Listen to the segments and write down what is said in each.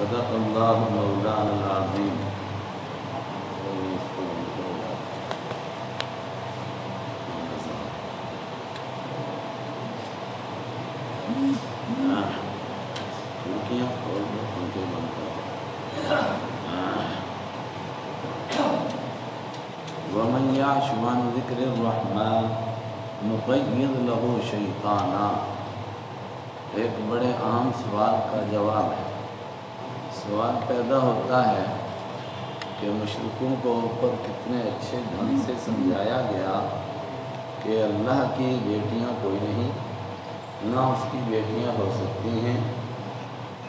सदक अल्लाह मौलाना अज़ीम खिड़कियाँ दो पंखे बंद करो वमन याशुमान ज़िक्र रहमान नुक़य्यिद लहू एक बड़े आम सवाल का जवाब है सवाल पैदा होता है कि मशरक़ों को ऊपर कितने अच्छे ढंग से समझाया गया कि अल्लाह की बेटियाँ कोई नहीं, ना उसकी बेटियाँ हो सकती हैं,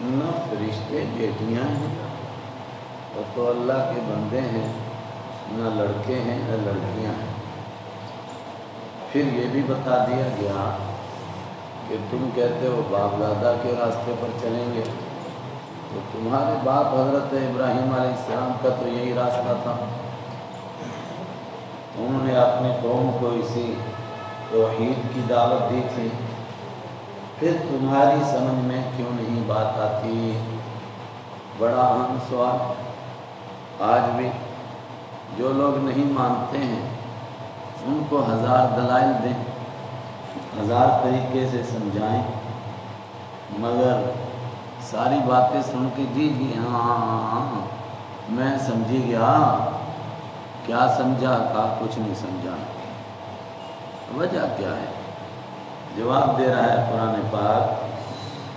न फरिश्ते बेटियाँ हैं। और तो अल्लाह के बंदे हैं, न लड़के हैं, न लड़कियाँ हैं। फिर ये भी बता दिया गया कि तुम कहते हो बाप दादा के रास्ते पर चलेंगे। तो तुम्हारे बाप हज़रत इब्राहिम आसमाम का तो यही रास्ता था। उन्होंने अपने कौम को इसी तोहीद की दावत दी थी। फिर तुम्हारी समझ में क्यों नहीं बात आती? बड़ा अहम सवाल। आज भी जो लोग नहीं मानते हैं, उनको हज़ार दलाइल दें, हज़ार तरीके से समझाएँ, मगर सारी बातें सुन के जी जी हाँ मैं समझी गया। क्या समझा, का कुछ नहीं समझा। वजह क्या है? जवाब दे रहा है पुराने पाक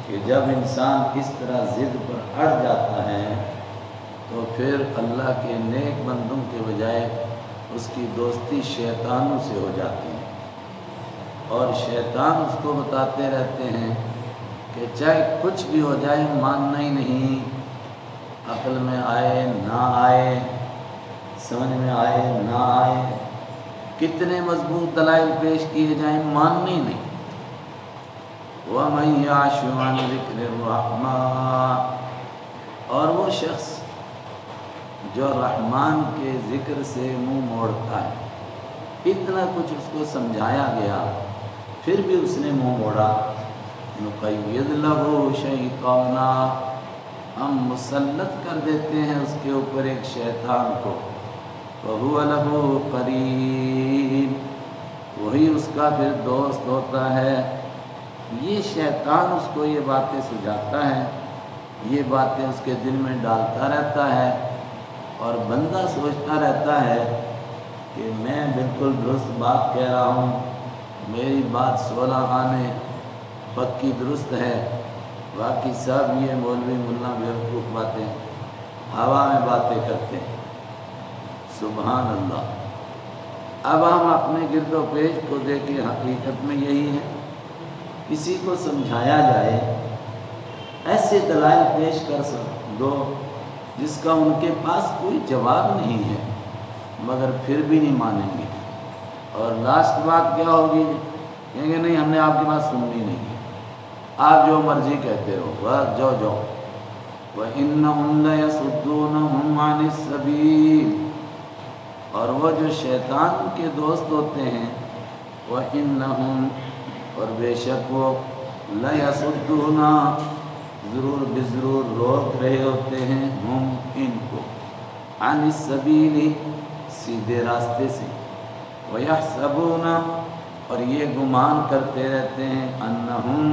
कि जब इंसान इस तरह ज़िद पर अड़ जाता है तो फिर अल्लाह के नेक बंदों के बजाय उसकी दोस्ती शैतानों से हो जाती है। और शैतान उसको बताते रहते हैं कि चाहे कुछ भी हो जाए, मानना ही नहीं। अकल में आए, ना आए। समझ में आए, ना आए। कितने मज़बूत दलाइल पेश किए जाए, मानने ही नहीं। और वो शख्स जो रहमान के ज़िक्र से मुँह मोड़ता है। इतना कुछ उसको समझाया गया, फिर भी उसने मुँह मोड़ा। नुकैद लहो शैताना। हम मुसलत कर देते हैं उसके ऊपर एक शैतान को। बहु लहो करीब वही उसका फिर दोस्त होता है। ये शैतान उसको ये बातें सुझाता है। ये बातें उसके दिल में डालता रहता है। और बंदा सोचता रहता है कि मैं बिल्कुल दुरुस्त बात कह रहा हूँ। मेरी बात सोलह आने पक्की दुरुस्त है। बाकी सब ये मौलवी मुल्ला बेवकूफ़ बातें, हवा में बातें करते हैं। सुबहान अल्लाह अब हम अपने गिरदो पेज को देखें, हकीकत में यही है। किसी को समझाया जाए, ऐसे दलाइल पेश कर दो, जिसका उनके पास कोई जवाब नहीं है, मगर फिर भी नहीं मानेंगे। और लास्ट बात क्या होगी? कहेंगे, नहीं, हमने आपकी बात सुननी नहीं आप जो मर्ज़ी कहते हो वह जो जो वह इन सबील। और वह जो शैतान के दोस्त होते हैं वह इन और बेशक वो लयासुद्दूना ज़रूर बेज़रूर रोक रहे होते हैं हम इनको। अन सबीली सीधे रास्ते से। वह सबूना और ये गुमान करते रहते हैं अन्नहुम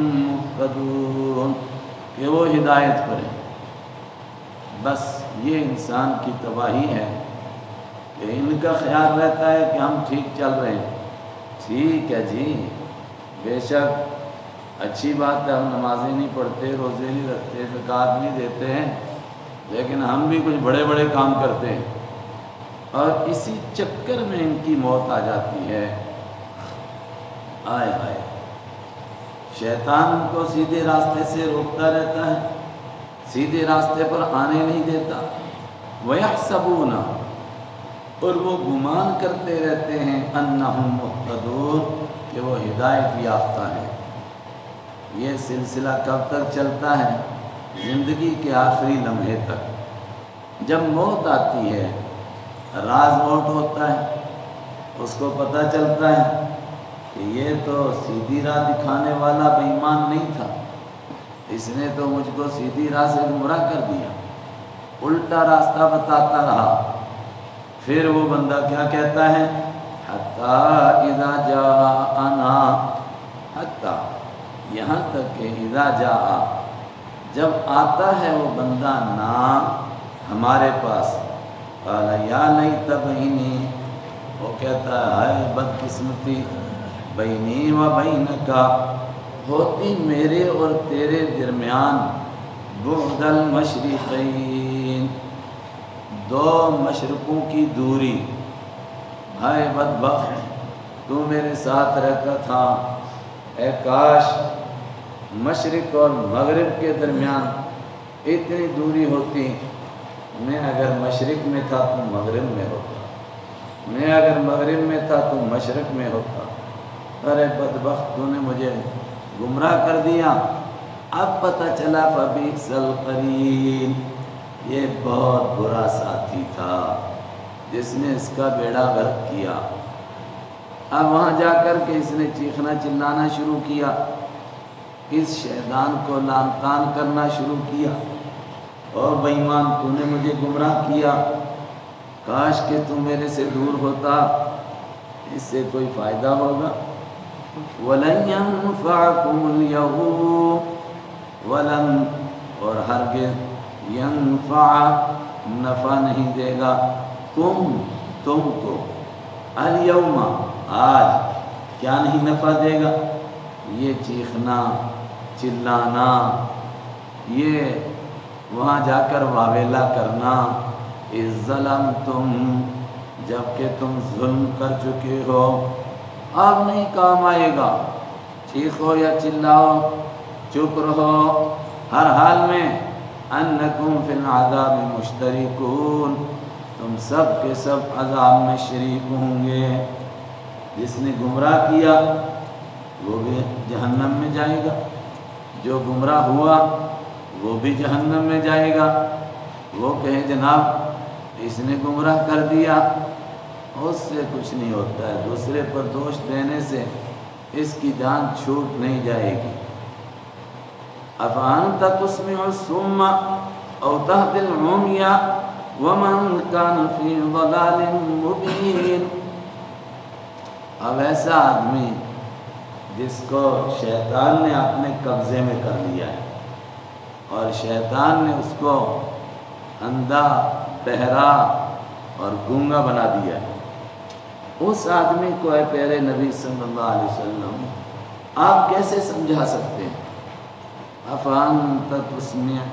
कि वो हिदायत पर है बस ये इंसान की तबाही है कि इनका ख्याल रहता है कि हम ठीक चल रहे हैं। ठीक है जी, बेशक अच्छी बात है, हम नमाजें नहीं पढ़ते, रोज़े नहीं रखते, ज़क़़त नहीं देते हैं, लेकिन हम भी कुछ बड़े बड़े काम करते हैं। और इसी चक्कर में इनकी मौत आ जाती है। आए आए शैतान को सीधे रास्ते से रोकता रहता है, सीधे रास्ते पर आने नहीं देता। वह सबूना और वो गुमान करते रहते हैं, अन्नहुम मुक्तदूर कि वो हिदायत याफ्ता है। ये सिलसिला कब तक चलता है? ज़िंदगी के आखिरी लम्हे तक। जब मौत आती है, राज मौत होता है, उसको पता चलता है कि ये तो सीधी राह दिखाने वाला बेईमान नहीं था। इसने तो मुझको सीधी राह से गुमराह कर दिया। उल्टा रास्ता बताता रहा। फिर वो बंदा क्या कहता है? हत्ता इदा जा आना हत्ता, यहाँ तक कि इदा जा जब आता है वो बंदा ना हमारे पास या नहीं तब ही नहीं वो कहता है बदकिस्मती बहनी व बहन का होती मेरे और तेरे दरमियान बुदल मशरक़ीन। दो मशरक़ों की दूरी। हाय बदबख्त तू मेरे साथ रहता था। ए काश मशरक़ और मगरब के दरमियान इतनी दूरी होती। मैं अगर मशरक़ में था तो मगरब में होता। मैं अगर मगरब में था तो मशरक़ में होता। अरे बदबख्त तूने मुझे गुमराह कर दिया। अब पता चला फबी करीन, ये बहुत बुरा साथी था जिसने इसका बेड़ा गर्क किया। अब वहाँ जाकर के इसने चीखना चिल्लाना शुरू किया, इस शैतान को लान तान करना शुरू किया और बेईमान तूने मुझे गुमराह किया। काश के तू मेरे से दूर होता, इससे कोई फ़ायदा होगा। वलन और हरगिज यनफा नफ़ा नहीं देगा। तुम तुमको अलयमा आज क्या नहीं नफ़ा देगा? ये चीखना, चिल्लाना, ये वहाँ जाकर वावेला करना। इज़लम तुम जबकि तुम जुल्म कर चुके हो। अब नहीं काम आएगा। चीखो या चिल्लाओ, चुप रहो। हर हाल में, अन्नकुम फिल आज़ाब मुश्तरिकून। तुम सब के सब अजाब में शरीक होंगे। जिसने गुमराह किया, वो भी जहन्नम में जाएगा। जो गुमराह हुआ, वो भी जहन्नम में जाएगा। वो कहे, जनाब, इसने गुमराह कर दिया। उससे कुछ नहीं होता है। दूसरे पर दोष देने से इसकी जान छूट नहीं जाएगी। अफान तक उसमें और सुम्मा और तहदिलमिया वमन कानफी मुबीन। अब ऐसा आदमी जिसको शैतान ने अपने कब्ज़े में कर लिया है और शैतान ने उसको अंधा, बहरा और गूँगा बना दिया है। उस आदमी को है प्यारे नबी सल्लल्लाहु अलैहि वसल्लम। आप कैसे समझा सकते हैं? अफान तक उसमें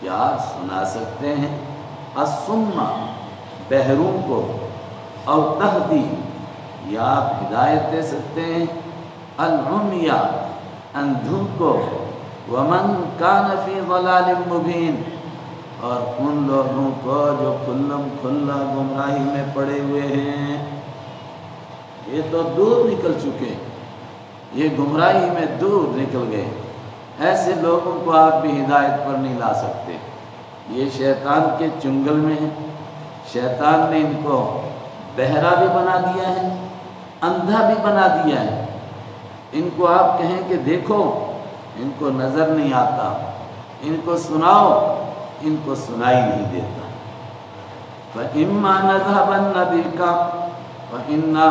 क्या सुना सकते हैं। असुम्मा बहरूं को और तहदी या आप हिदायत दे सकते हैं। अलमिया अंधों को, वमन का नफ़ी मुबीन। और उन लोगों को जो खुल्लम खुल्ला गुमराही में पड़े हुए हैं। ये तो दूर निकल चुके ये गुमराही में दूर निकल गए। ऐसे लोगों को आप भी हिदायत पर नहीं ला सकते। ये शैतान के चुंगल में है। शैतान ने इनको बहरा भी बना दिया है, अंधा भी बना दिया है। इनको आप कहें कि देखो, इनको नज़र नहीं आता। इनको सुनाओ, इनको सुनाई नहीं देता। फ़िम्मा नजहबन नबी का फ़िन्ना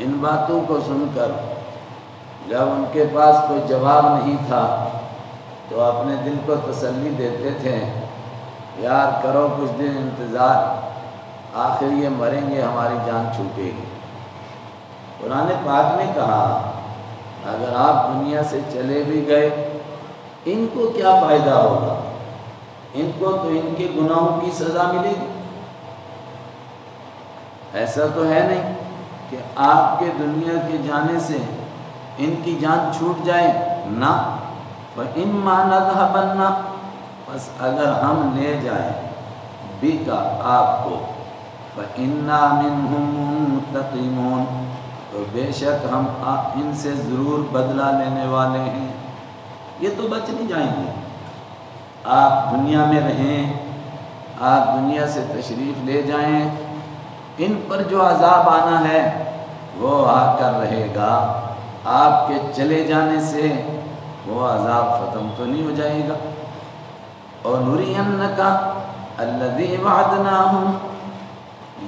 इन बातों को सुनकर जब उनके पास कोई जवाब नहीं था तो अपने दिल को तसल्ली देते थे। यार करो कुछ दिन इंतज़ार, आखिर ये मरेंगे, हमारी जान छूटेगी। पुराने पाक ने कहा, अगर आप दुनिया से चले भी गए, इनको क्या फ़ायदा होगा? इनको तो इनके गुनाहों की सज़ा मिलेगी। ऐसा तो है नहीं कि आपके दुनिया के जाने से इनकी जान छूट जाए, ना। पर इन माना बनना बस अगर हम ले जाए, बिका आपको। फ़िन्ना मिन तो बेशक हम इनसे ज़रूर बदला लेने वाले हैं। ये तो बच नहीं जाएँगे। आप दुनिया में रहें, आप दुनिया से तशरीफ़ ले जाएँ, इन पर जो अजाब आना है, वो आकर रहेगा। आपके चले जाने से वो अजाब ख़त्म तो नहीं हो जाएगा। और नुरियन का अल्लदी वादना हूँ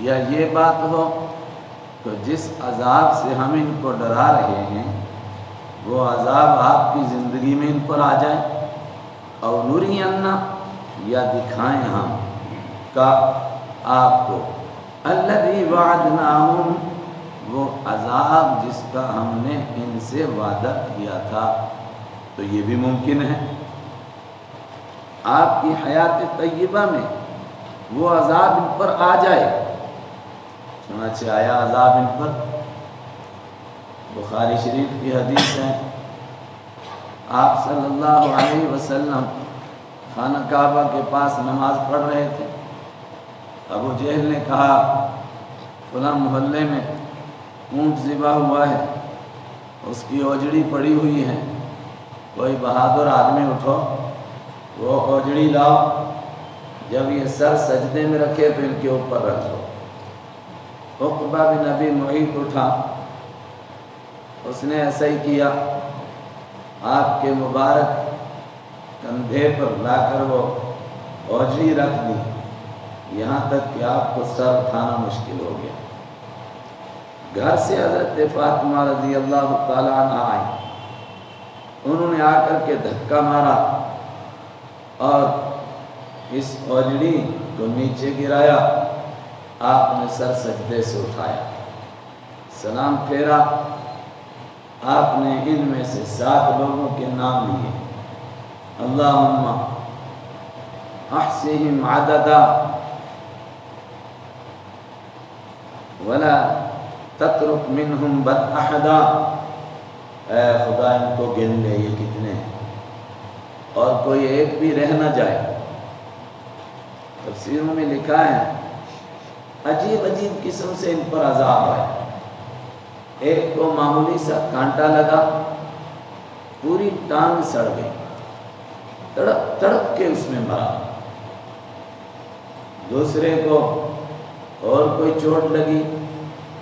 या ये बात हो तो जिस अजाब से हम इनको डरा रहे हैं, वो अजाब आपकी ज़िंदगी में इन पर आ जाए। और नुरियन्ना या दिखाएँ हम, का आपको। अल्लदी वादना वो अजाब जिसका हमने इनसे वादा किया था। तो ये भी मुमकिन है। आपकी हयात तय्यबा में वो अजाब इन पर आ जाए। से आया अजाब इन पर। बुखारी शरीफ की हदीस है। आप सल्लल्लाहु अलैहि वसल्लम खाना काबा के पास नमाज़ पढ़ रहे थे। अबू जहल ने कहा, फला मोहल्ले में ऊँट ज़िबा हुआ है, उसकी ओजड़ी पड़ी हुई है। कोई बहादुर आदमी उठो, वो ओजड़ी लाओ, जब ये सर सजदे में रखे तो इनके ऊपर रख दो। उकबा बिन नबी मोहित उठा। उसने ऐसा ही किया। आपके मुबारक कंधे पर लाकर वो ओजड़ी रख दी। यहाँ तक कि आपको सर उठाना मुश्किल हो गया। घर से हज़रत फातिमा रज़ी अल्लाह तला आई उन्होंने आकर के धक्का मारा और इस ओजड़ी को नीचे गिराया। आपने सर सजदे से उठाया। सलाम फेरा। आपने इनमें से सात लोगों के नाम लिए। अल्लाह अहसिम वला तत्रुक मिनहुम बद अहदा। खुदा, इनको गिन ले ये कितने और कोई एक भी रह ना जाए। तफसीरों में लिखा है अजीब अजीब किस्म से इन पर अजाब है एक को मामूली सा कांटा लगा, पूरी टांग सड़ गई। तड़प तड़प के उसमें मरा। दूसरे को और कोई चोट लगी,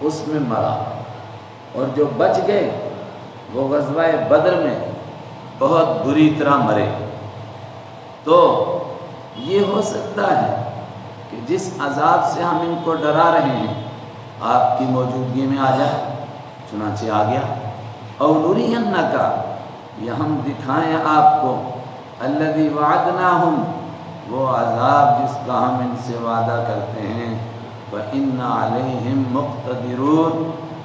उसमें मरा। और जो बच गए, वो गजबाए बदर में बहुत बुरी तरह मरे। तो ये हो सकता है कि जिस अजाब से हम इनको डरा रहे हैं, आपकी मौजूदगी में आ जाए। चुनाचे आ गया। और नुरियन का यह हम दिखाएँ आपको अल्लदी वादना हम वो अजाब जिसका हम इनसे वादा करते हैं वह इन अलहम मुख्तरून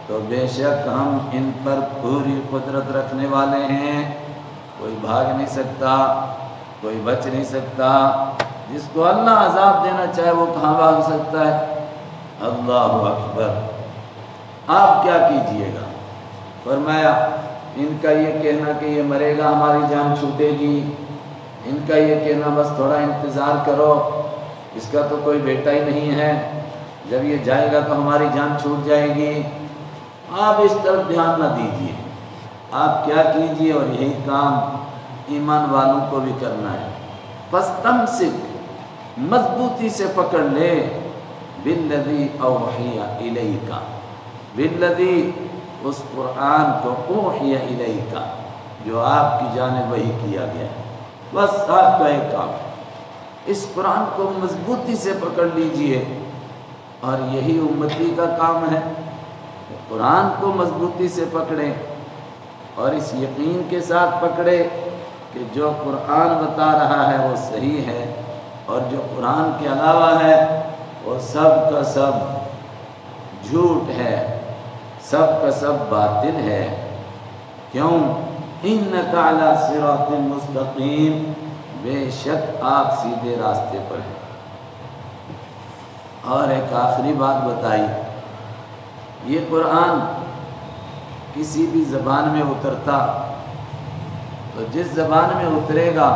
तो बेशक हम इन पर पूरी कुदरत रखने वाले हैं। कोई भाग नहीं सकता, कोई बच नहीं सकता। जिसको अल्लाह अजाब देना चाहे वो कहाँ भाग सकता है? अल्लाह अकबर। आप क्या कीजिएगा? फरमाया, इनका ये कहना कि ये मरेगा, हमारी जान छूटेगी। इनका ये कहना, बस थोड़ा इंतज़ार करो। इसका तो कोई बेटा ही नहीं है। जब ये जाएगा तो हमारी जान छूट जाएगी। आप इस तरफ़ ध्यान न दीजिए। आप क्या कीजिए और यही काम ईमान वालों को भी करना है। फस्तम सिख मजबूती से पकड़ ले। बिल्लदी अवहिया इलई का बिल्लदी, उस कुरान को ओहिया इलई का जो आपकी जाने वही किया गया। बस आपका एक काम इस कुरान को मजबूती से पकड़ लीजिए। और यही उम्मती का काम है, कुरान को मजबूती से पकड़ें और इस यकीन के साथ पकड़े कि जो कुरान बता रहा है वो सही है और जो कुरान के अलावा है वो सब का सब झूठ है। सब का सब बातिल है। क्यों? इन काला सिरात मुस्तकीम। बेशक आप सीधे रास्ते पर हैं। और एक आखिरी बात बताई। ये कुरान किसी भी ज़बान में उतरता तो जिस ज़बान में उतरेगा,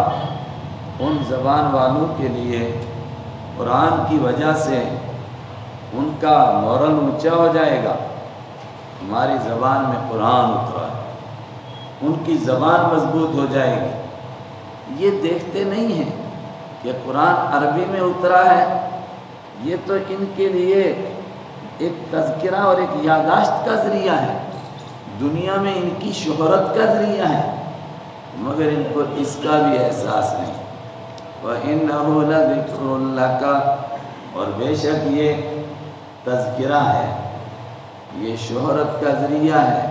उन ज़बान वालों के लिए कुरान की वजह से उनका मॉरल ऊँचा हो जाएगा। हमारी ज़बान में कुरान उतरा। है उनकी ज़बान मज़बूत हो जाएगी। ये देखते नहीं हैं कि कुरान अरबी में उतरा है। ये तो इनके लिए एक तस्करा और एक यादाश्त का ज़रिया है। दुनिया में इनकी शहरत का ज़रिया है। मगर इनको इसका भी एहसास नहीं। वह इन का और बेशक ये तस्करा है। ये शोहरत का ज़रिया है,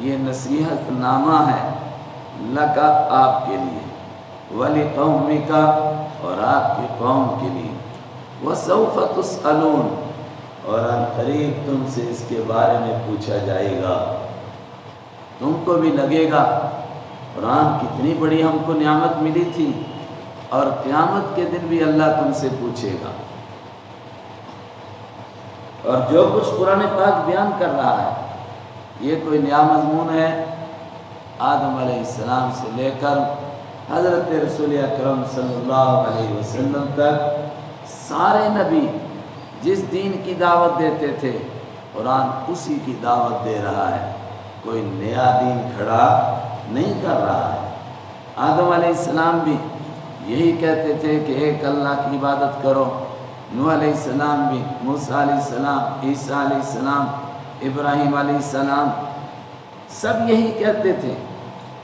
ये नसीहत नामा है लका आपके लिए, वली कौमी का और आपके कौम के लिए। वह सऊफ़तुसलून और करीब तुमसे इसके बारे में पूछा जाएगा। तुमको भी लगेगा, कुरान कितनी बड़ी हमको नियामत मिली थी, और क़्यामत के दिन भी अल्लाह तुमसे पूछेगा। और जो कुछ कुरान पाक बयान कर रहा है, ये कोई नया मजमून है? आदम सलाम से लेकर हज़रत रसूल अक्रम वसल्लम तक सारे नबी जिस दीन की दावत देते थे, कुरान उसी की दावत दे रहा है। कोई नया दीन खड़ा नहीं कर रहा है। आदम सलाम भी यही कहते थे कि एक अल्लाह की इबादत करो नू सलाम भी मूसा सलाम, ईसा इब्राहिम सलाम, सब यही कहते थे।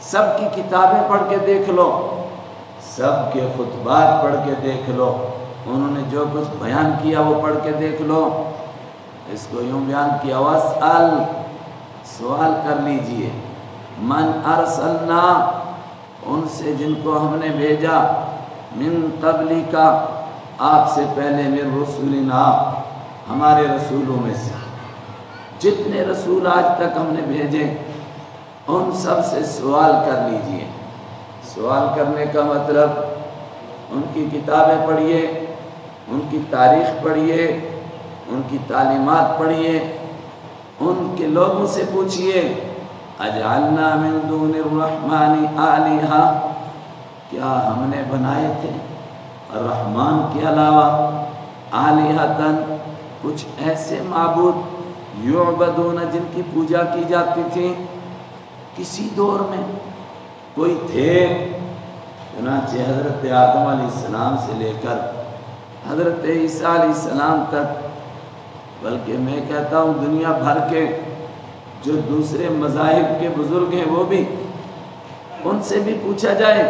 सब की किताबें पढ़ के देख लो सब के खुतबात पढ़ के देख लो, उन्होंने जो कुछ बयान किया वो पढ़ के देख लो। इसको यूँ बयान किया वसल सवाल कर लीजिए। मन अरसलना, उनसे जिनको हमने भेजा, मिन तबली का आपसे पहले मेरे रसूलिना हमारे रसूलों में से। जितने रसूल आज तक हमने भेजे, उन सबसे सवाल कर लीजिए। सवाल करने का मतलब उनकी किताबें पढ़िए, उनकी तारीख पढ़िए, उनकी तालीमत पढ़िए, उनके लोगों से पूछिए अजालना मिंदूनरहमानी आलिहा? क्या हमने बनाए थे? रहमान के अलावा आलिहतन कुछ ऐसे मबूद युबदून जिनकी पूजा की जाती थी। किसी दौर में कोई थे? चनाचे हज़रत आदम सलाम से लेकर हज़रत ईसा सलाम तक। बल्कि मैं कहता हूँ, दुनिया भर के जो दूसरे मजाहब के बुज़ुर्ग हैं, वो भी, उनसे भी पूछा जाए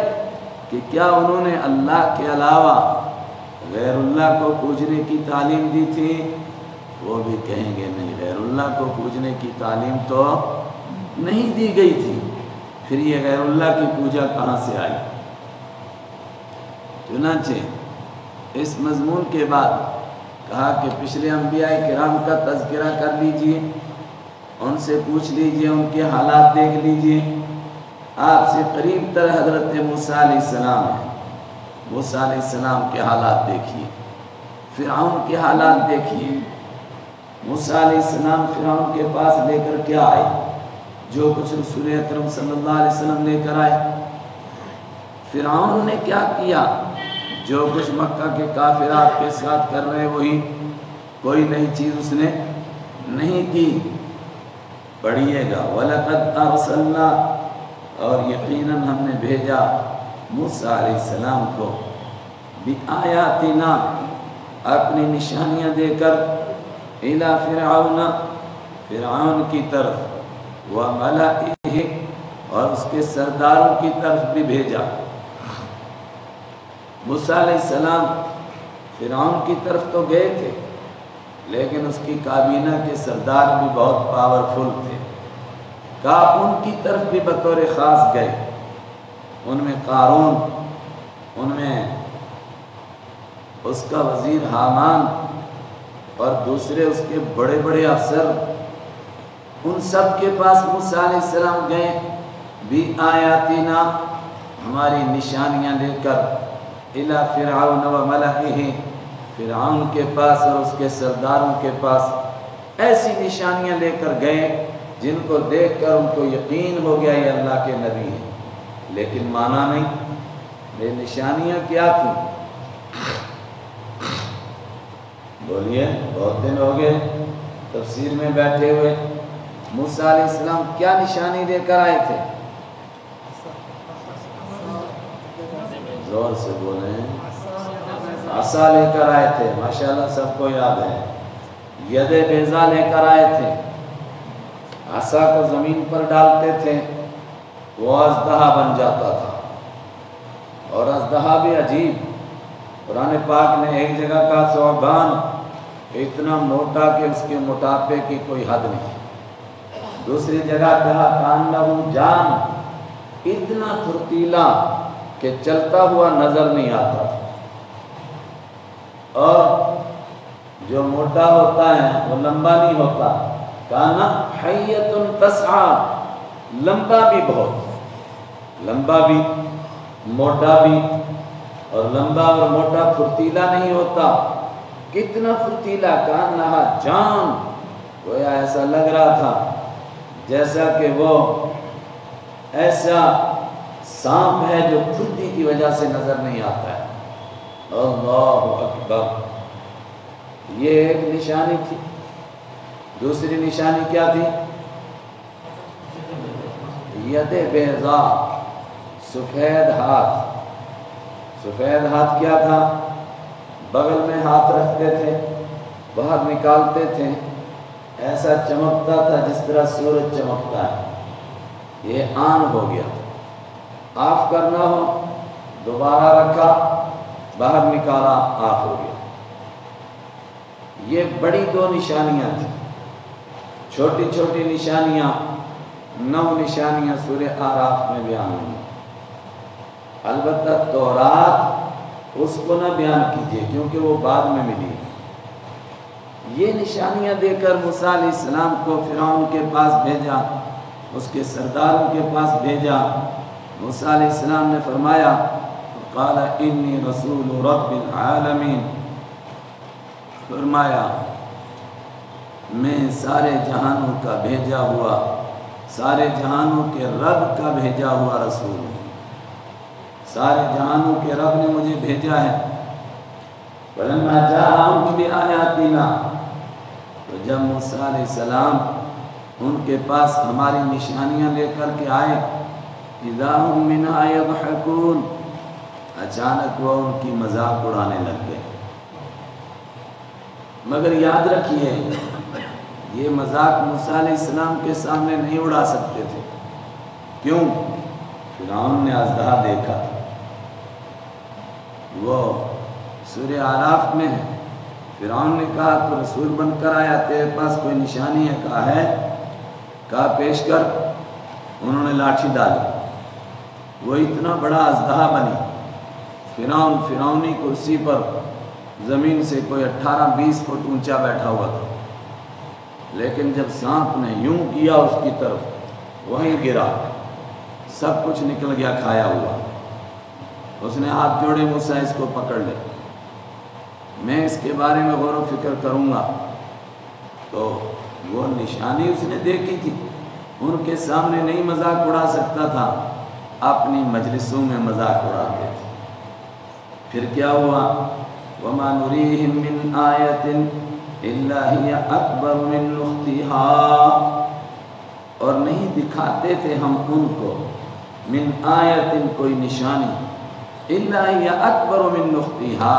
कि क्या उन्होंने अल्लाह के अलावा गैरुल्लाह को पूजने की तालीम दी थी? वो भी कहेंगे, नहीं, गैरुल्लाह को पूजने की तालीम तो नहीं दी गई थी। फिर ये गैरुल्लाह की पूजा कहाँ से आई? चुनाचे, इस मजमून के बाद कहा कि, पिछले अम्बिया कराम का तस्करा कर लीजिए, उनसे पूछ लीजिए, उनके हालात देख लीजिए। आपसे करीब तर हज़रत मूसा है। मूसा के हालात देखिए फिर के हालात देखिए। मूसा फिर के पास लेकर क्या आए? जो कुछ रसूल अक्रम वसल्लम लेकर आए। फिर ने क्या किया? जो कुछ मक्का के काफिर आपके साथ कर रहे वही कोई नई चीज़ उसने नहीं की। पढ़िएगा वलकत अरसल्ला और यकीनन हमने भेजा मूसा को। आयातिना, अपनी निशानियाँ देकर इला फिरौना फिरौन की तरफ़, व मला और उसके सरदारों की तरफ़ भी भेजा। मूसा फिरौन की तरफ़ तो गए थे, लेकिन उसकी काबीना के सरदार भी बहुत पावरफुल थे। का उनकी तरफ़ भी बतौर ख़ास गए। उनमें कारून, उनमें उसका वज़ीर हामान और दूसरे उसके बड़े बड़े अफसर, उन सब के पास मूसा गए। भी आयाती ना हमारी निशानियाँ लेकर इला फ़िरौन व मलही फ़िरौन के पास और उसके सरदारों के पास ऐसी निशानियाँ लेकर गए। जिनको देखकर उनको यकीन हो गया ये अल्लाह के नबी हैं। लेकिन माना नहीं, ये निशानियाँ क्या थी? बोलिए, बहुत दिन हो गए तफसीर में बैठे हुए। मूसा इस्लाम क्या निशानी लेकर आए थे? ज़ोर से बोले आशा लेकर आए थे, माशाल्लाह सबको याद है। यदे बेजा लेकर आए थे। आशा को ज़मीन पर डालते थे, वो अजदहा बन जाता था। और अजदहा भी अजीब। पुराने पाक ने एक जगह का सौबान इतना मोटा कि उसके मोटापे की कोई हद नहीं। दूसरी जगह कहा, कान जान, इतना फुर्तीला कि चलता हुआ नज़र नहीं आता। था और जो मोटा होता है, वो लंबा नहीं होता। काना हैयतुन तसआ। लंबा भी बहुत, लंबा भी, मोटा भी, और लंबा और मोटा फुर्तीला नहीं होता। कितना फुर्तीला कान नहा, जान, गोया ऐसा लग रहा था, जैसा कि वो ऐसा सांप है जो फुर्ती की वजह से नज़र नहीं आता है। अल्लाह अकबर। ये एक निशानी थी। दूसरी निशानी क्या थी? यद बेजा, सफ़ेद हाथ। सफ़ेद हाथ क्या था? बगल में हाथ रखते थे, बाहर निकालते थे। ऐसा चमकता था जिस तरह सूरज चमकता है। ये आन हो गया। आफ करना हो, दोबारा रखा, बाहर निकाला, आफ हो गया। ये बड़ी दो निशानियाँ थी। छोटी छोटी निशानियाँ, नौ निशानियाँ सूर्य आराफ में बयान हुई। अलबत् तोरात उसको ना बयान कीजिए, क्योंकि वो बाद में मिली। ये निशानियाँ देकर मूसा इस्लाम को फिर के पास भेजा, उसके सरदारों के पास भेजा। मूसा इस्लाम ने फरमाया, काला इन्नी रसूल फरमाया मैं सारे जहानों का भेजा हुआ, सारे जहानों के रब का भेजा हुआ रसूल हूँ। सारे जहानों के रब ने मुझे भेजा है। भी आयातीना। तो जब मूसा सलाम उनके पास हमारी निशानियाँ लेकर के आए इदाहकून अचानक वह उनकी मज़ाक उड़ाने लग गए। मगर याद रखिए ये मज़ाक मूसा इस्लाम के सामने नहीं उड़ा सकते थे। क्यों? फिर ने अजदा देखा। वो सूर्य आराफ में है। फिर ने कहा तो रसूल बनकर आया, तेरे पास कोई निशानी है? कहा है? कहा पेश कर? उन्होंने लाठी डाली। वो इतना बड़ा अजदा बनी। फिरौन फिरौनी कुर्सी पर ज़मीन से कोई 18-20 फुट ऊँचा बैठा हुआ था। लेकिन जब सांप ने यूँ किया उसकी तरफ़, वहीं गिरा। सब कुछ निकल गया, खाया हुआ। उसने हाथ जोड़े मुझसे इसको पकड़ ले। मैं इसके बारे में गौर फ़िक्र करूँगा। तो वो निशानी उसने देखी थी। उनके सामने नहीं मज़ाक उड़ा सकता था। अपनी मजलिसों में मज़ाक उड़ाते थे। फिर क्या हुआ? वमा मिन आयतिन। अकबर मिन और नहीं दिखाते थे हम उनको। मिन आयतिन कोई निशानी। इल्ला अकबर मिनहा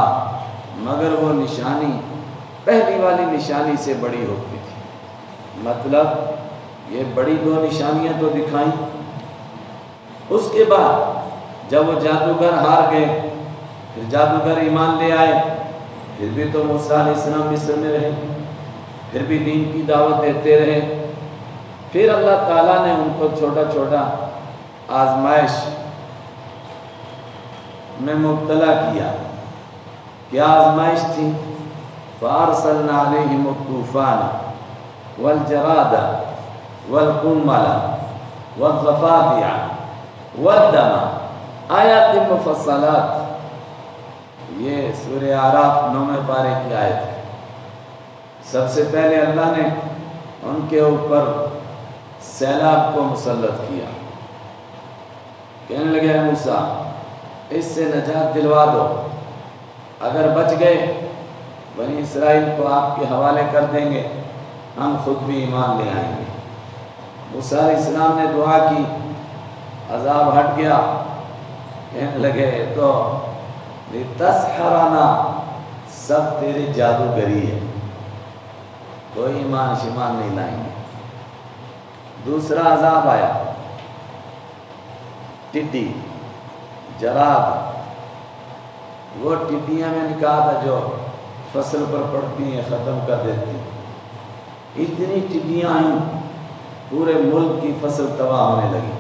मगर वो निशानी पहली वाली निशानी से बड़ी होती थी। मतलब ये बड़ी दो निशानियाँ तो दिखाई। उसके बाद जब वो जादूगर हार गए, फिर जादूगर ईमान ले आए फिर भी तो मूसा इस्लाम मिस्र में रहे, फिर भी दीन की दावत देते रहे। फिर अल्लाह ताला ने उनको छोटा छोटा आजमाइश में मुबतला किया। क्या आजमाइश थी? फारसलनाफान वलजरादा वलकुमला वफ़ादिया वदमा आयात मुफसलात ये सूर्य आराफ नौमे पारे की आयत है। सबसे पहले अल्लाह ने उनके ऊपर सैलाब को मुसलत किया। कहने लगे मूसा, इससे नजात दिलवा दो। अगर बच गए, बनी इसराइल को आपके हवाले कर देंगे, हम खुद भी ईमान ले आएँगे। मूसा इस्लाम ने दुआ की, अजाब हट गया। कहने लगे तो तस्हराना सब तेरे जादूगरी है। कोई ईमान शिमान नहीं लाएँगे। दूसरा अजाब आया। टिड्डी, जराब। वो टिड्डियाँ मैंने कहा था जो फ़सल पर पड़ती हैं, ख़त्म कर देती हैं। इतनी टिड्डियाँ आई, पूरे मुल्क की फ़सल तबाह होने लगी।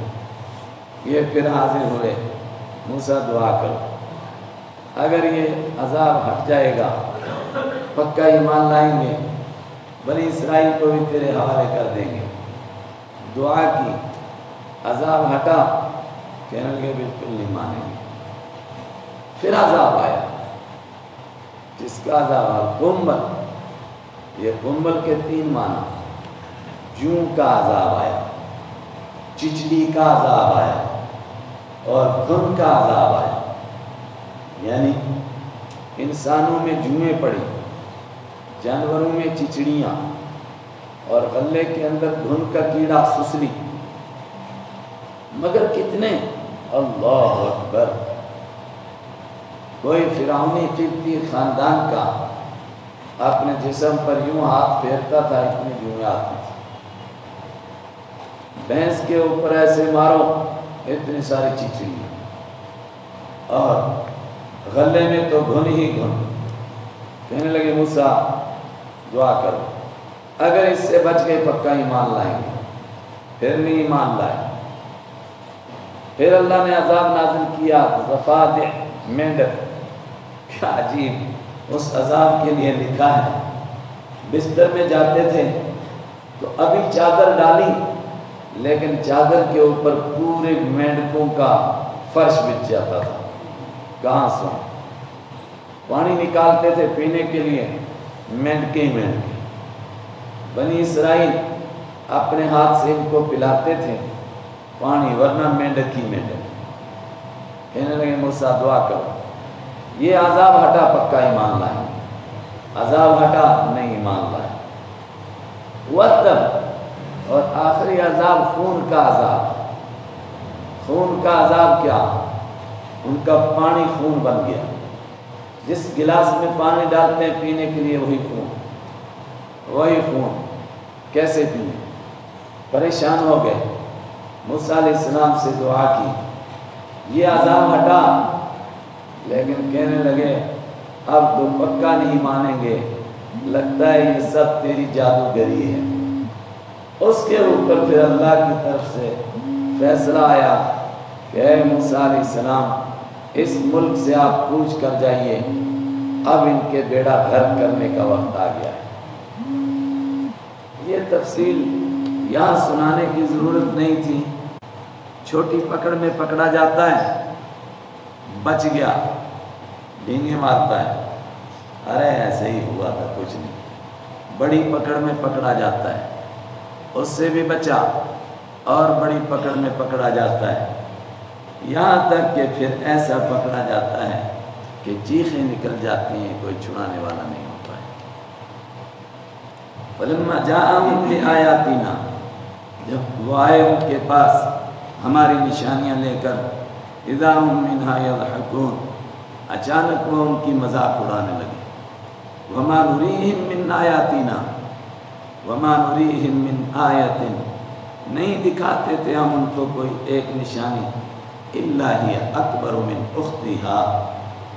ये फिर हाजिर हुए। मूसा, दुआ करो। अगर ये अजाब हट जाएगा, पक्का ईमान लाएँगे, बनी इसराइल को भी तेरे हवाले कर देंगे। दुआ की, अजाब हटा कहने लगे बिल्कुल नहीं मानेंगे। फिर अजाब आया, जिसका अजाब कुंबल ये कुंबल के तीन माना, जू का अजाब आया चिचड़ी का अजाब आया, और धुन का अजाब आया। यानी इंसानों में जुएँ पड़ी, जानवरों में चिचड़ियाँ, और गले के अंदर धुन का कीड़ा सुसरी। मगर कितने? अल्लाह अकबर। कोई फिराउनी तिब्ती खानदान का अपने जिसम पर यूँ हाथ फेरता था, इतनी जुएँ आती थी। भैंस के ऊपर ऐसे मारो, इतनी सारी चिचड़ियाँ। और गले में तो घुन ही घुन। कहने लगे, मूसा, दुआ करो। अगर इससे बच गए पक्का ईमान लाएँगे। फिर नहीं ईमान लाए। फिर अल्लाह ने अजाब नाजिल किया जफाद मेंढक। क्या अजीब। उस अजाब के लिए लिखा है, बिस्तर में जाते थे तो अभी चादर डाली, लेकिन चादर के ऊपर पूरे मेंढकों का फर्श बिछ जाता था। कहाँ से पानी निकालते थे पीने के लिए, मेंढके मेंढके। बनी इसराइल अपने हाथ से इनको पिलाते थे, पानी, वरना मेंढक मेंढक। कहने लगे मुझसा दुआ करो। ये आज़ाब हटा, पक्का ईमान लाए। अजाब हटा, नहीं ईमान लाए। वतन, और आखिरी अजाब, खून का अजाब। खून का अजाब क्या? उनका पानी खून बन गया। जिस गिलास में पानी डालते हैं, पीने के लिए वही खून। वही खून। कैसे पिए? परेशान हो गए। मूसा इस्लाम से दुआ की। ये आज़ाब हटा। लेकिन कहने लगे, अब तो पक्का नहीं मानेंगे। लगता है ये सब तेरी जादूगरी है। उसके ऊपर फिर अल्लाह की तरफ़ से फैसला आया कि मूसा सलाम इस मुल्क से आप पूछ कर जाइए। अब इनके बेड़ा घर करने का वक्त आ गया है। ये तफसील यहाँ सुनाने की ज़रूरत नहीं थी। छोटी पकड़ में पकड़ा जाता है, बच गया, डींगे मारता है। अरे, ऐसे ही हुआ था, कुछ नहीं। बड़ी पकड़ में पकड़ा जाता है, उससे भी बचा, और बड़ी पकड़ में पकड़ा जाता है। यहाँ तक कि फिर ऐसा पकड़ा जाता है कि चीखें निकल जाती हैं, कोई छुड़ाने वाला नहीं होता है। फलम्मा जा आयातीना, जब वो आए उनके पास, हमारी निशानियाँ लेकर इदा मिनहाकून अचानक वो उनकी मज़ाक उड़ाने लगे। वमा नुरीहिम मिन आयातीना, वमा नुरीहिम मिन आयतिन। नहीं दिखाते थे हम उनको कोई एक निशानी। इल्लाहिया अकबर मिन उख्तिहा।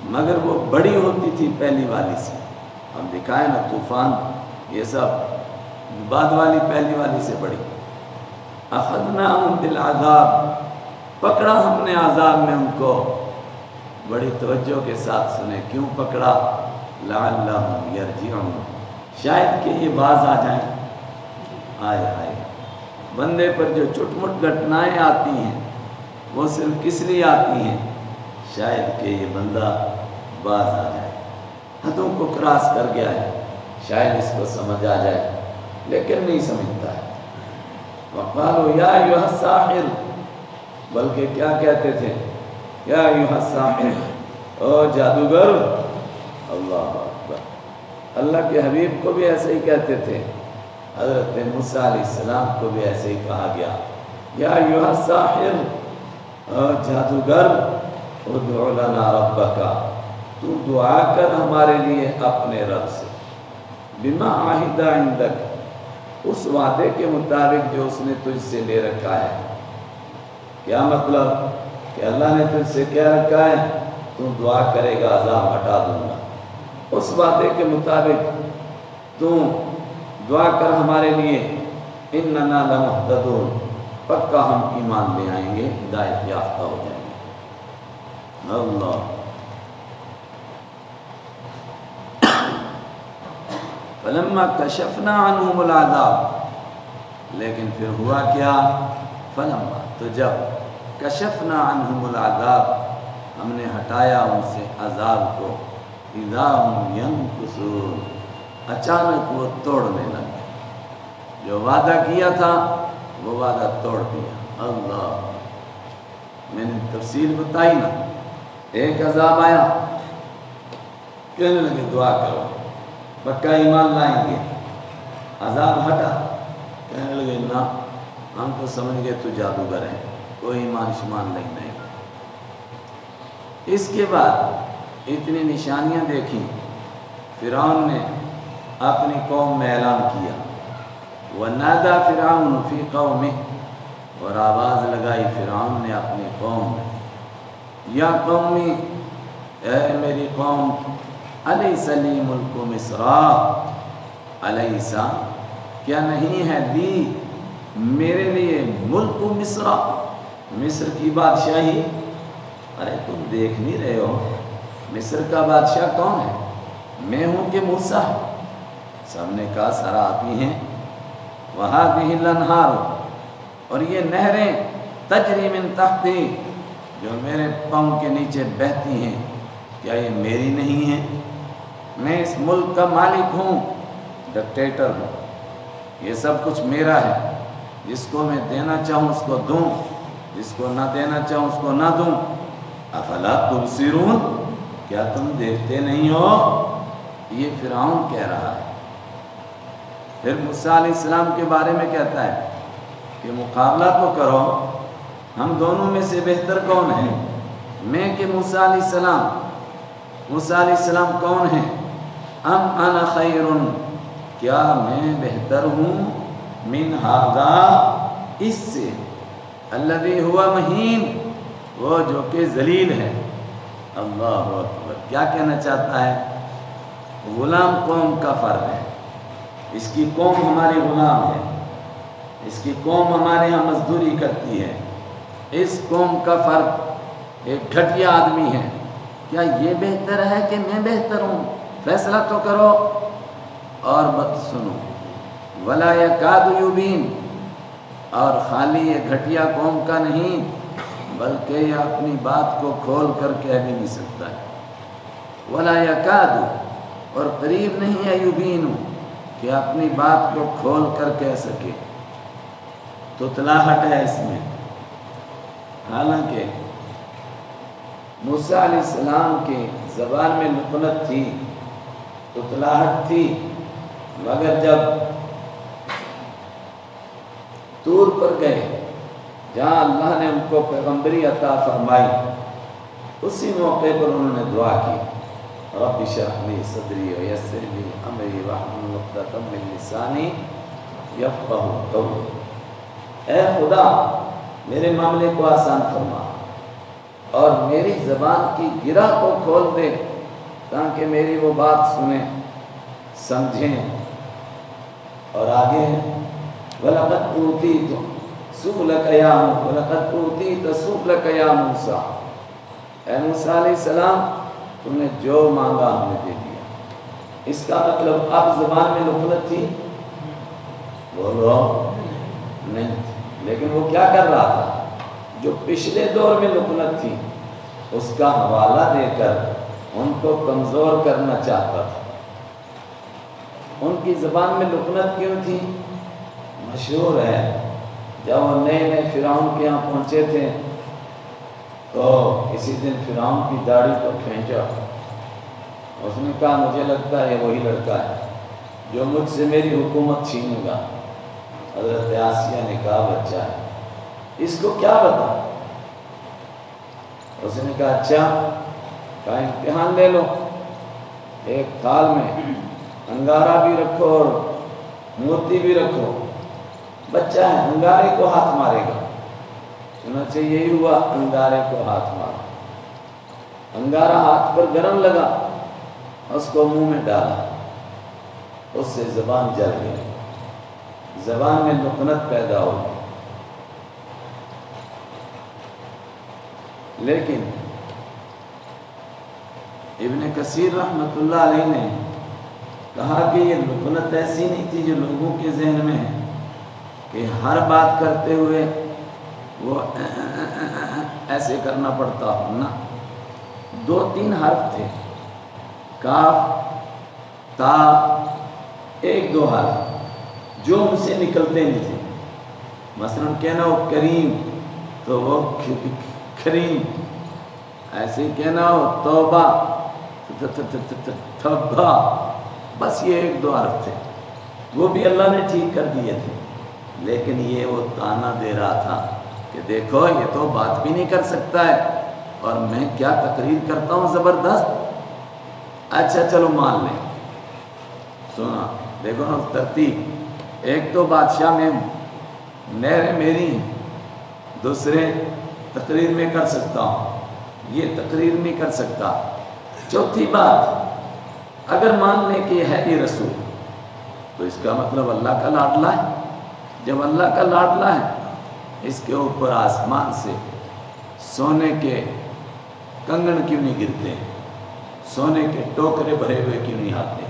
मगर वो बड़ी होती थी पहली वाली से। हम दिखाए ना तूफ़ान, ये सब बाद वाली पहली वाली से बड़ी। अखदना दिल आज़ाब पकड़ा हमने आज़ाब में उनको। बड़ी तवज्जो के साथ सुने, क्यों पकड़ा? लाजियों शायद कि ये बाज आ जाए। आए आए। बंदे पर जो चुटमुट घटनाएँ आती हैं वो सिर्फ़ किस लिए आती हैं, शायद कि ये बंदा बाज आ जाए। हदों को क्रॉस कर गया है, शायद इसको समझ आ जाए, लेकिन नहीं समझता है। वकालो या युह साहिर बल्कि क्या कहते थे? या युह साहिर ओ जादूगर, अल्लाह अकबर। अल्लाह के हबीब को भी ऐसे ही कहते थे। हज़रत मूसा को भी ऐसे ही कहा गया। या युह साहिर जादूगर रब का तू दुआ कर हमारे लिए अपने रब से। बिमा आहिदा इंदक, उस वादे के मुताबिक जो उसने तुझसे ले रखा है। क्या मतलब? कि अल्लाह ने तुझसे क्या रखा है? तू दुआ करेगा, अजाब हटा दूँगा। उस वादे के मुताबिक तू दुआ कर हमारे लिए। इन नना लमहदून पक्का हम ईमान ले आएँगे, हिदायत याफ्ता हो जाएँगे। अल्लाह। फलम्मा कशफना अनहुमुलादाब लेकिन फिर हुआ क्या? फलम्मा तो जब कशफना अनहुमुलादाब हमने हटाया उनसे अजाब को। अचानक वो तोड़ने लगे जो वादा किया था वो वादा तोड़ दिया अल्लाह मैंने तफसील बताई ना एक अजाब आया कहने लगे दुआ करो पक्का ईमान लाएँगे अजाब हटा कहने लगे ना हम तो समझ गए तो जादूगर है कोई ईमान शमान नहीं नहीं इसके बाद इतनी निशानियाँ देखी फिर ने अपनी कौम में ऐलान किया वह नादा फिर फ़ी कौम, और आवाज़ लगाई फिर ने अपनी कौम। में या कौमी मेरी कौम अली सली मुल्क मिसरा। अलैसा, क्या नहीं है दी मेरे लिए मुल्क मिसरा? मिस्र की बादशाही? अरे तुम देख नहीं रहे हो, मिस्र का बादशाह कौन है? मैं हूँ कि मूसा। सबने कहा, सारा आदमी है। वहाँ और ये नहरें तजरीमिन तख्ती, जो मेरे पाँव के नीचे बहती हैं। क्या ये मेरी नहीं है? मैं इस मुल्क का मालिक हूँ डिक्टेटर हूँ। ये सब कुछ मेरा है। जिसको मैं देना चाहूँ उसको दूँ। जिसको ना देना चाहूँ उसको ना दूँ। अफला तुबसिरून? क्या तुम देखते नहीं हो? ये फिराउन कह रहा है। फिर मूसा इस्लाम के बारे में कहता है कि मुकाबला तो करो, हम दोनों में से बेहतर कौन है? मैं कि मूसा सलाम मूसा सलाम कौन है? अम अन खैर क्या मैं बेहतर हूँ? मिन हादा इससे। अल्लवी हुआ महीन, वो जो कि जलील है। अल्लाह क्या कहना चाहता है? गुलाम कौम का फ़र्क है। इसकी कौम हमारी गुलाम है। इसकी कौम हमारे यहाँ मजदूरी करती है। इस कौम का फ़र्क एक घटिया आदमी है। क्या ये बेहतर है कि मैं बेहतर हूँ? फैसला तो करो और मत सुनो। वला युबीन। और खाली ये घटिया कौम का नहीं, बल्कि यह अपनी बात को खोल कर कह भी नहीं सकता है। वला यकादु। और करीब नहीं है युबीन। कि अपनी बात को खोल कर कह सके। तो तलाहट है इसमें। हालाँकि, मूसा सलाम के ज़बान में लुकनत थी उतलाहट थी। मगर जब तूर पर गए, जहाँ अल्लाह ने उनको पैगम्बरी अता फरमाई, उसी मौके पर उन्होंने दुआ की। रब शरहली सदरी यसरली अमरी वहमसानी यफ़ ए खुदा, मेरे मामले को आसान फरमा और मेरी ज़बान की गिरा को खोल दे ताकि मेरी वो बात सुने, समझें और आगे, वलकत पूती तो सुबल कयाम वलकत पूती तो सुबल कयाम मूसा मूसा सलाम तुमने जो मांगा हमने दे दिया। इसका मतलब अब जबान में लुकनत थी? बोलो, नहीं। लेकिन वो क्या कर रहा था? जो पिछले दौर में लुकनत थी, उसका हवाला देकर उनको कमज़ोर करना चाहता था। उनकी ज़बान में लुकनत क्यों थी? मशहूर है, जब वो नए नए फिराउन के यहाँ पहुँचे थे तो किसी दिन फिराउन की दाढ़ी को खींचा। उसने कहा, मुझे लगता है वही लड़का है, जो मुझसे मेरी हुकूमत छीनेगा। हज़रत आसिया ने कहा, बच्चा है इसको क्या बता उसने कहा अच्छा का इम्तिहान ले लो। एक थाल में अंगारा भी रखो और मोती भी रखो। बच्चा है, अंगारे को हाथ मारेगा। चुनाचे यही हुआ अंगारे को हाथ मारा। अंगारा हाथ पर गर्म लगा, उसको मुँह में डाला। उससे जबान जल गई। जबान में लुकनत पैदा हो गई। लेकिन इबन कसीर रहमतुल्लाह ने कहा कि ये लुकनत ऐसी नहीं थी जो लोगों के जहन में है कि हर बात करते हुए वो ऐसे करना पड़ता हो ना? दो तीन हर्फ थे। काफ, ता, एक दो हर्फ, जो उनसे निकलते नहीं थे। मसलन, कहना हो करीम तो वो करीम। ऐसे कहना हो तोबा थब्बा बस ये एक दो अर्थ थे। वो भी अल्लाह ने ठीक कर दिए थे। लेकिन ये वो ताना दे रहा था। कि देखो, ये तो बात भी नहीं कर सकता है। और मैं क्या तकरीर करता हूँ ज़बरदस्त? अच्छा चलो मान लें। सुना, देखो ना तरतीब। एक तो बादशाह में हूँ। नहरें मेरी हैं। दूसरे तकरीर में कर सकता हूँ। ये तकरीर नहीं कर सकता। चौथी बात, अगर मान लें कि है ये रसूल तो इसका मतलब अल्लाह का लाडला है। जब अल्लाह का लाडला है इसके ऊपर आसमान से सोने के कंगन क्यों नहीं गिरते? सोने के टोकरे भरे हुए क्यों नहीं आते?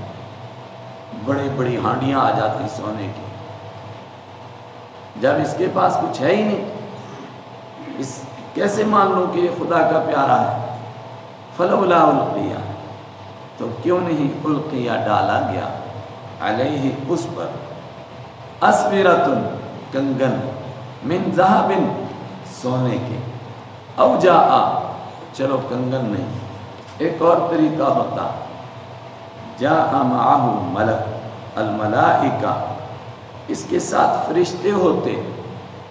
बड़ी बड़ी हांडियाँ आ जाती सोने की। जब इसके पास कुछ है ही नहीं, इस कैसे मान लो कि ये खुदा का प्यारा है? फलौला उल्किया तो क्यों नहीं उल्किया डाला गया? अलही उस पर असमिरतुन कंगन। मिन जहाबिन सोने के। अब जा आ चलो कंगन नहीं। एक और तरीका होता। जा माहू मलक अलमलाइका इसके साथ फरिश्ते होते।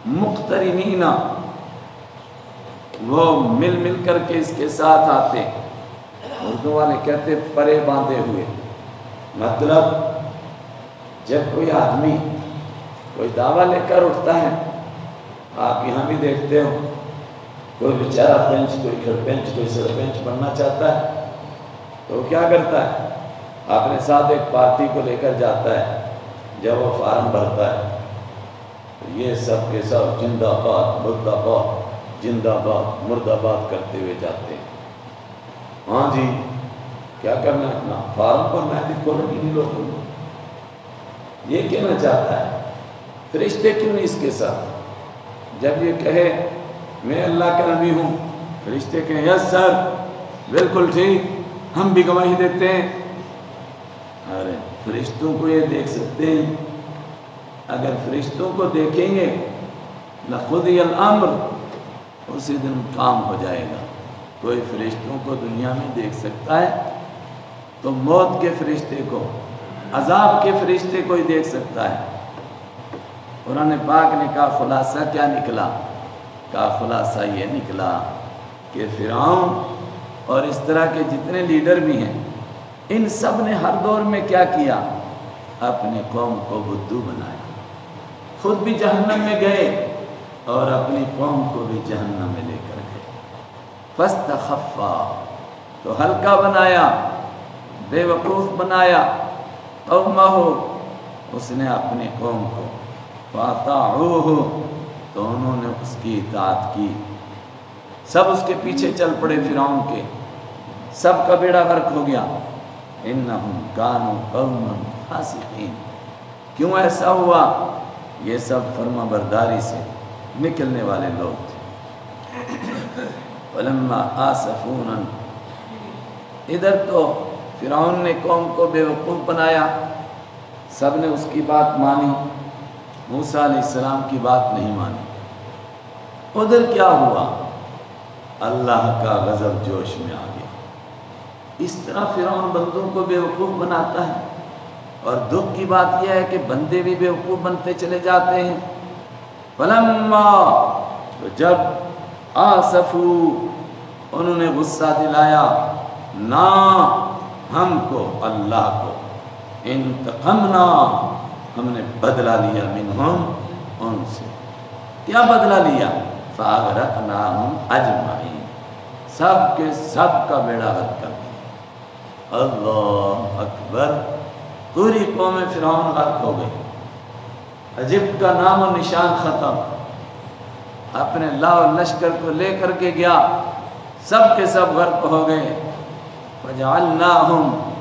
मुख्तरीना वो मिल मिल करके इसके साथ आते। उर्दू वाले कहते, परे बांधे हुए। मतलब जब कोई आदमी कोई दावा लेकर उठता है आप यहाँ भी देखते हो, कोई बेचारा बेंच, कोई बेंच, कोई सरपंच बनना चाहता है तो क्या करता है? अपने साथ एक पार्टी को लेकर जाता है, जब वो फार्म भरता है। तो ये सब के सब जिंदाबाद, मुर्दाबाद जिंदाबाद, मुर्दाबाद करते हुए जाते हैं। हाँ जी, क्या करना है? ना, फार्म पर मैं भी खोलो नहीं लोगों ये कहना चाहता है, फरिश्ते क्यों नहीं इसके साथ? जब ये कहे, मैं अल्लाह का नबी हूँ। फरिश्ते कहें, यस सर, बिल्कुल ठीक, हम भी गवाही देते हैं। अरे, फरिश्तों को ये देख सकते हैं। अगर फरिश्तों को देखेंगे न खुद अमर उसी दिन काम हो जाएगा। कोई फरिश्तों को दुनिया में देख सकता है तो मौत के फरिश्ते को, अजाब के फरिश्ते को ही देख सकता है। उन्होंने पाक ने कहा, खुलासा क्या निकला? का खुलासा ये निकला कि फ़िरौन और इस तरह के जितने लीडर भी हैं, इन सबने हर दौर में क्या किया? अपने कौम को बुद्धू बनाया। खुद भी जहन्नम में गए और अपनी कौम को भी जहन्नम में लेकर गए। फस्त खफ़ा तो हल्का बनाया, बेवकूफ़ बनाया हो, उसने अपनी कौम को फाता तो उन्होंने उसकी इतात की। सब उसके पीछे चल पड़े फिर के। सब का बेड़ा गर्क हो गया। इन कानू कौम क्यों ऐसा हुआ? ये सब फर्मा बरदारी से निकलने वाले लोग थे। आसफून इधर तो फिरौन ने कौम को बेवकूफ़ बनाया। सबने उसकी बात मानी। मूसा सलाम की बात नहीं मानी। उधर क्या हुआ? अल्लाह का गज़ब जोश में आ गया। इस तरह फिरौन बंदों को बेवकूफ़ बनाता है। और दुख की बात यह है कि बंदे भी बेवकूफ़ बनते चले जाते हैं। फलम्मा तो जब आसफू, उन्होंने गुस्सा दिलाया, ना हमको, अल्लाह को, इन तकमना हमने बदला लिया मिन हम उनसे। क्या बदला लिया? फागरक नाम अजमाई सब के सब का बेड़ा गर्क कर दिया। अल्लाह अकबर। पूरी कौम फिर गर्क हो गई। अजिप्त का नाम और निशान ख़त्म। अपने लाव लश्कर को लेकर के गया। सब के सब गर्क हो गए। फजालना हम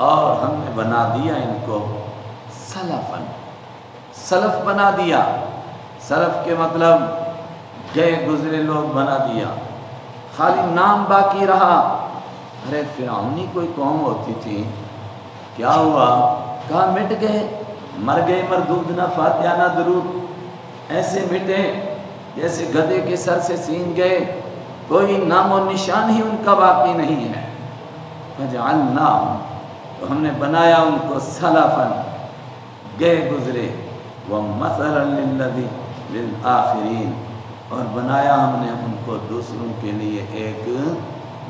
और हमने बना दिया इनको। सलफन। सलफ बना दिया। सलफ के मतलब गए गुजरे लोग बना दिया। खाली नाम बाकी रहा। अरे फिरौनी कोई कौम होती थी। क्या हुआ? कहा मिट गए? मर गए मरदूद, ना फातिया ना दरूद। ऐसे मिटे, जैसे गधे के सर से सीन गए। कोई नाम और निशान ही उनका बाकी नहीं है। नाम तो हमने बनाया उनको सलाफन। गए गुजरे। व मसलन आखिरीन। और बनाया हमने उनको दूसरों के लिए एक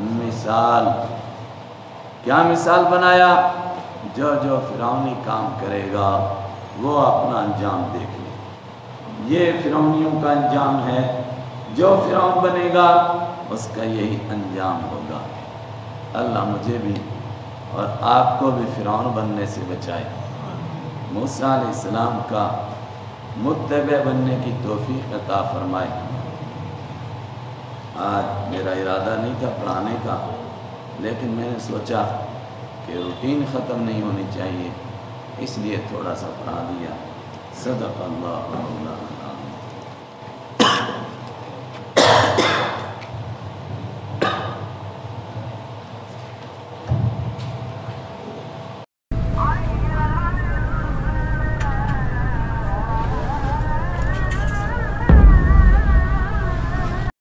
मिसाल। क्या मिसाल बनाया? जो जो फिरौनी काम करेगा, वो अपना अंजाम देख ले। ये फिरौनियों का अंजाम है। जो फिरौन बनेगा, उसका यही अंजाम होगा। अल्लाह मुझे भी और आपको भी फिरौन बनने से बचाए। मूसा का मुतब बनने की तोफ़ी अता फरमाए। आज मेरा इरादा नहीं था पढ़ाने का, लेकिन मैंने सोचा कि रूटीन ख़त्म नहीं होनी चाहिए, इसलिए थोड़ा सा पढ़ा दिया। सदक अल्लाह